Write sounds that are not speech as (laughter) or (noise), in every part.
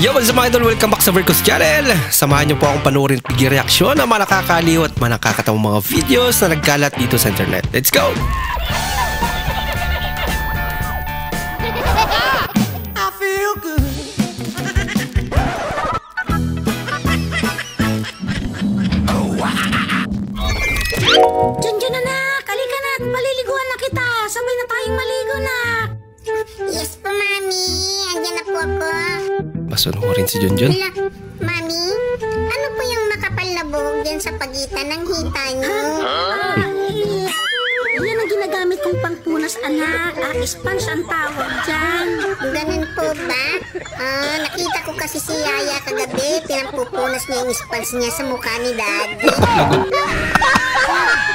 Yo, what's up mga idol? Welcome back sa Vercos Channel! Samahan niyo po akong panoorin pigi reaksyon ng mga nakakaliw at mga nakakatawang mga videos na nagkalat dito sa internet. Let's go! I feel good. Diyan na na, kalika na at maliliguan na kita. Sabay na tayong maligo na. Yes po, Mami. Andiyan na po ako. Masunurin si Junjun. Wala, Mami, ano po yung makapal na buhok dyan sa pagitan ng hita niyo? Yan ang ginagamit kong pangpunas, anak. Ah, sponge ang tawag dyan. Ganun po ba? Ah, nakita ko kasi si Yaya kagabi. Pinampupunas niya yung sponge niya sa mukha ni Daddy. (laughs)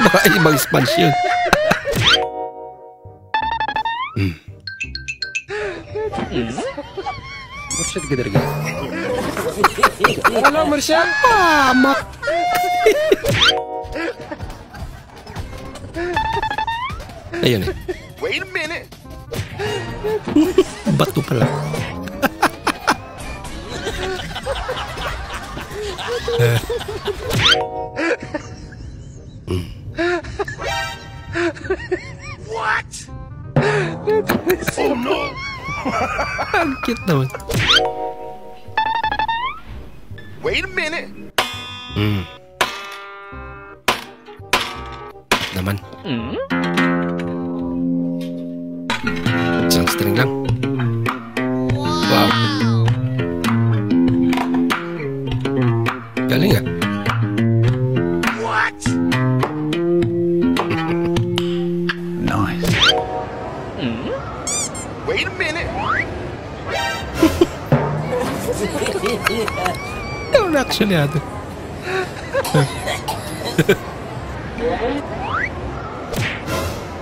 Baka ibang sponge yun. Marsyal ka talaga. Wala, Marsyal. Pamak! Ayun eh. Wait a minute. Bato pala. Ang cute naman. Wait a minute. Mm. Naman. Isang string lang. Wow. Galing ah. Yung reaction niya ito.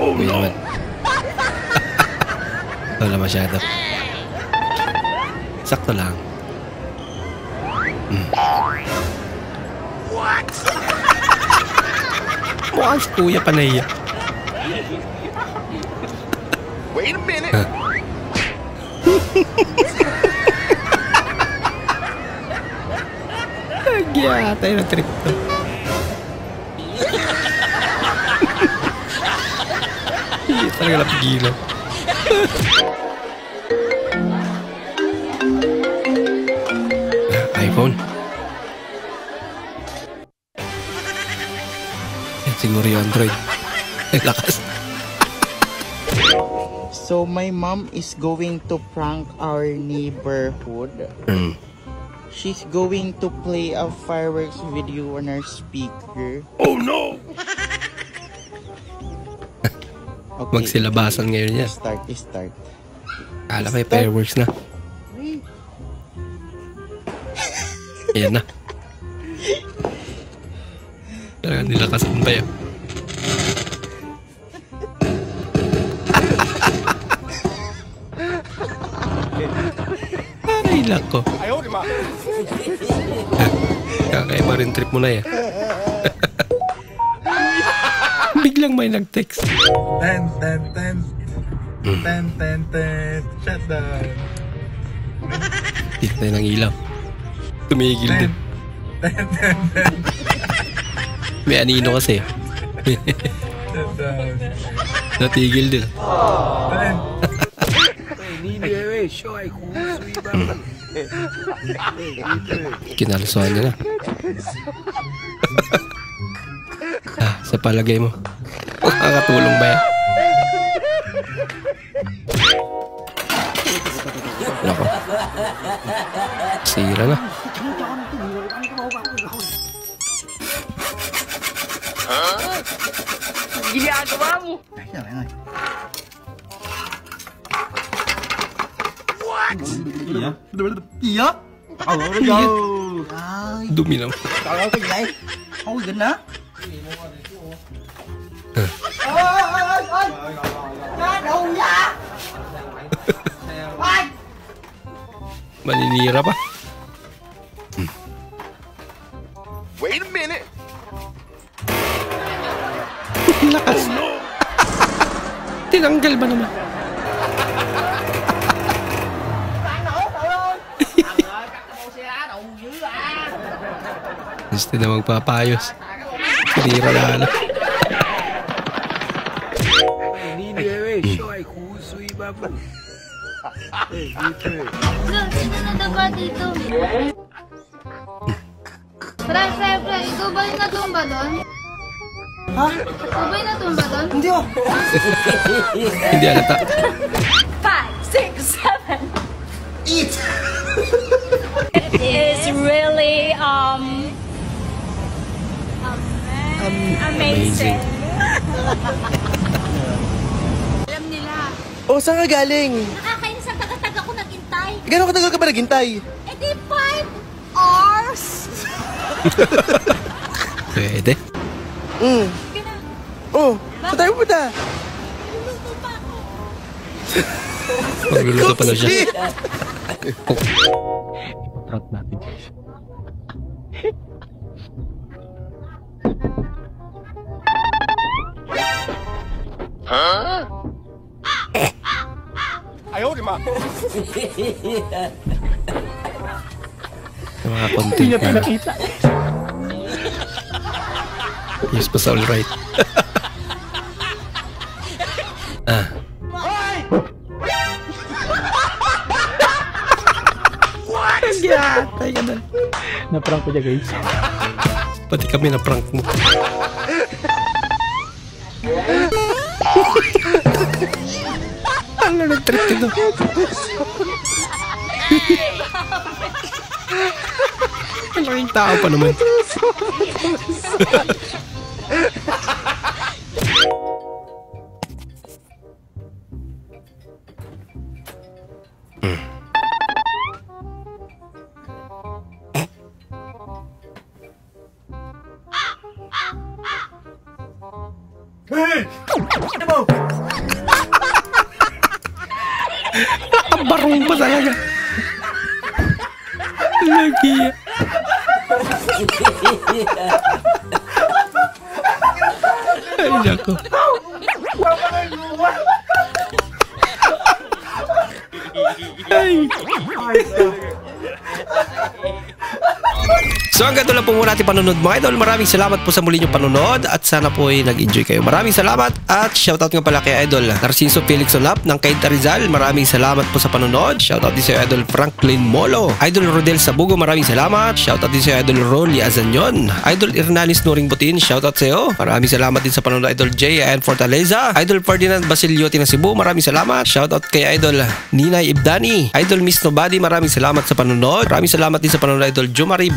Oh naman. Wala masyado. Sakto lang. What? Mukhang si Kuya Panaya. Wait a minute. (laughs) Nagyata yun ang trip to. Hindi talaga napigilan. IPhone. Siguro yung Android. Lakas. So my mom is going to prank our neighborhood. Mm. She's going to play a fireworks video on our speaker. Oh no. Okay. Magsilabasan ngayon yan. Start, start. Kala may fireworks na. Ayan na. Talaga nilakasan pa yun. (laughs) Ay, lako. Rin trip mo na yan. (laughs) Biglang may nag-text. Ten, ten, ten. Ten, ten, ten. Shut down. Tita ng ilaw. Tumigil din. Ten, ten, ten. May anino kasi. Shut down. Natigil din. Ten. (laughs) Kinalsuhan niya na. ah, sa palagay mo. Makakatulong ba yan? Nako. Sira na. Iya. Iya. Hello. Ay, Dumi lang. kalau cái gì? Thôi gần đó. Maninira pa. Wait a minute. Lakas. Tinanggal ba naman? Instead na magpapayos. Sinira lalo. Look, sino nadapa dito? Pre, pre, pre, ikaw ba yung natumba doon? Ha? Ikaw ba yung natumba doon? Hindi Hindi alata. Alam nila. Oh, saan ka galing? Nakakainis ang taga-taga ko naghintay. Gano'ng katagal ka ba naghintay? Eh di five hours. Pwede. Mm. Oh, saan tayo pupunta? Magluluto pa daw siya. Prank natin. Yung mga content niya. Nakita. Yes, pa all right. ah. Nagyatay ka na. Na-prank ko siya guys. Pati kami na prank mo. Ano na trip ito? Malaking tao pa naman. (laughs) Barong pa talaga. Lagi. Ay, nako. Ay. So hanggang doon lang po muna ating panonood mga idol. Maraming salamat po sa muli niyong panonood at sana po ay nag-enjoy kayo. Maraming salamat at shoutout nga pala kay idol Narciso Felix Olap ng Kainta Rizal. Maraming salamat po sa panonood. Shoutout din sa idol Franklin Molo. Idol Rodel Sabugo, maraming salamat. Shoutout din sa idol Rolly Azanyon. Idol Hernanis Nuring Butin, shoutout sa iyo. Maraming salamat din sa panonood idol J. and Fortaleza. Idol Ferdinand Basiliotti ng Cebu, maraming salamat. Shoutout kay idol Ninay Ibdani. Idol Miss Nobody, maraming salamat sa panonood. Maraming salamat din sa panonood idol Jumari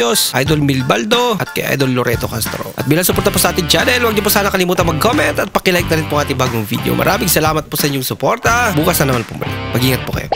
Balanoyos, Idol Milbaldo, at kay Idol Loreto Castro. At bilang suporta po sa ating channel, huwag niyo po sana kalimutan mag-comment at pakilike na rin po ang ating bagong video. Maraming salamat po sa inyong suporta. Bukas na naman po muli. Mag-ingat po kayo.